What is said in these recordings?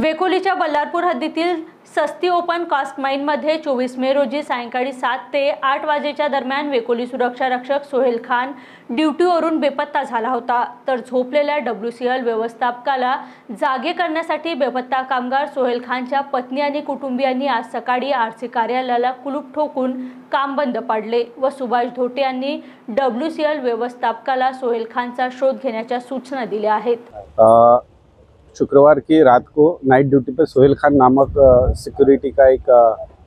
वेकोलीच्या बल्लारपूर हद्दीतील सस्ती open cast माईनमध्ये चोवीस मे रोजी सायंकाळी सात ते आठ वाजेच्या दरम्यान वेकोली सुरक्षा रक्षक सोहेल खान ड्युटीवरून बेपत्ता झाला होता. तर झोपलेल्या डब्ल्यू सी एल व्यवस्थापकाला जागे करण्यासाठी बेपत्ता कामगार सोहेल खानच्या पत्नी आणि कुटुंबियांनी आज सकाळी आर सी कार्यालयाला कुलूप ठोकून काम बंद पाडले व सुभाष धोटे यांनी डब्ल्यू सी एल व्यवस्थापकाला सोहेल खानचा शोध घेण्याच्या सूचना दिल्या आहेत. शुक्रवार की रात को नाइट ड्यूटी पे सोहेल खान नामक सिक्योरिटी का एक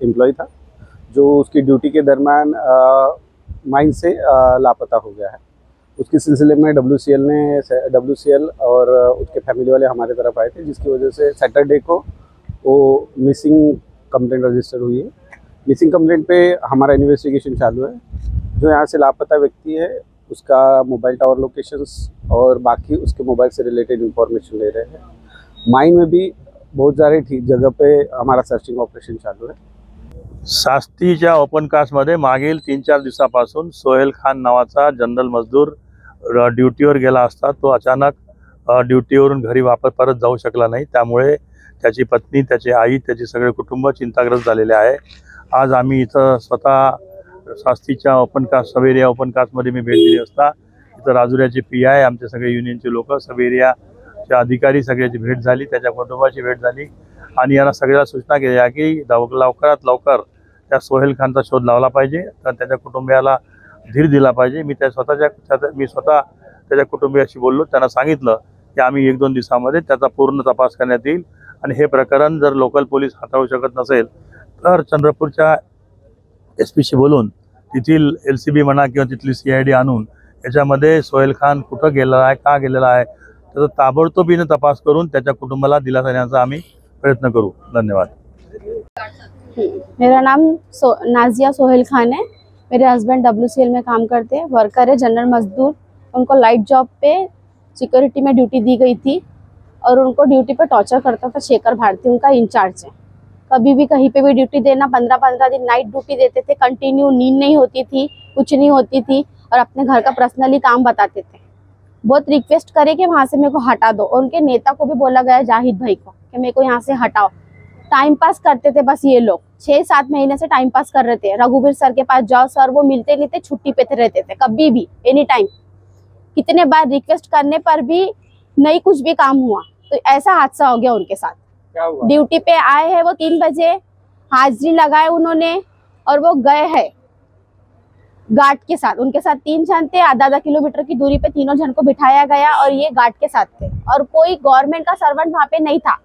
एम्प्लॉय था, जो उसकी ड्यूटी के दरमियान माइन से लापता हो गया है। उसके सिलसिले में डब्ल्यूसीएल ने डब्ल्यूसीएल और उसके फैमिली वाले हमारे तरफ़ आए थे, जिसकी वजह से सैटरडे को वो मिसिंग कंप्लेंट रजिस्टर हुई है। मिसिंग कंप्लेंट पे हमारा इन्वेस्टिगेशन चालू है। जो यहाँ से लापता व्यक्ति है, उसका मोबाइल टावर लोकेशंस और बाकी उसके मोबाइल से रिलेटेड इंफॉर्मेशन ले रहे हैं। माइन में भी बहुत सारे ठीक जगह पे हमारा सर्चिंग ऑपरेशन चालू है। सास्तीच्या ओपन कास्टमध्ये मागील तीन चार दिवसापासून सोहेल खान नावाचा जनरल मजदूर ड्युटीवर गेला असता तो अचानक ड्युटीवरून घरी वापस परत जाऊ शकला नाही. त्यामुळे त्याची पत्नी त्याची आई त्याचे सगळे कुटुंब चिंताग्रस्त झालेले आहे. आज आम्ही इथं स्वतः सास्तीच्या ओपन कास्ट सवेरिया ओपन कास्टमध्ये मी भेट दिली असता. इथं राजुऱ्याचे पी आय आमचे सगळे युनियनचे लोक सवेरिया त्या अधिकारी सगळ्याची भेट झाली त्याच्या कुटुंबाची भेट झाली आणि यांना सगळ्याला सूचना केल्या की लव- लवकरात लवकर त्या सोहेल खानचा शोध लावला पाहिजे तर त्याच्या कुटुंबियाला धीर दिला पाहिजे. मी त्या स्वतःच्या मी स्वतः त्याच्या कुटुंबियाशी बोललो त्यांना सांगितलं की आम्ही एक दोन दिवसामध्ये त्याचा पूर्ण तपास करण्यात येईल आणि हे प्रकरण जर लोकल पोलीस हाताळू शकत नसेल तर चंद्रपूरच्या एस पीशी बोलून तेथील एल सी बी म्हणा किंवा तिथली सी आय डी आणून याच्यामध्ये सोहेल खान कुठं गेलेला आहे का गेलेला आहे त्याचा तपास आम्ही प्रयत्न करू. धन्यवाद. मेरा नाम सो, नाजिया सोहेल खान है। मेरे हस्बैंड डब्ल्यू में काम करते हैं वर्कर है जनरल मजदूर। उनको लाइट जॉब पे सिक्योरिटी में ड्यूटी दी गई थी और उनको ड्यूटी पे टॉर्चर करता था शेखर भारती, उनका इंचार्ज है। कभी भी कहीं पे भी ड्यूटी देना पंद्रह पंद्रह दिन नाइट ड्यूटी देते थे कंटिन्यू नींद नहीं होती थी, कुछ नहीं होती थी और अपने घर का पर्सनली काम बताते थे। बहुत रिक्वेस्ट करे कि वहाँ से मेरे को हटा दो और उनके नेता को भी बोला गया जाहिद भाई को कि मेरे को यहाँ से हटाओ। टाइम पास करते थे बस ये लोग। छह सात महीने से टाइम पास कर रहे थे। रघुवीर सर के पास जाओ सर वो मिलते नहीं थे छुट्टी पे थे रहते थे कभी भी एनी टाइम कितने बार रिक्वेस्ट करने पर भी नहीं कुछ भी काम हुआ। तो ऐसा हादसा हो गया उनके साथ। ड्यूटी पे आए हैं वो तीन बजे हाजिरी लगाए उन्होंने और वो गए हैं। गार्ड के साथ, उनके साथ तीन जन थे आधा आधा किलोमीटर की दूरी पे तीनों जन को बिठाया गया और ये गार्ड के साथ थे। और कोई गवर्नमेंट का सर्वेंट वहाँ पे नहीं था।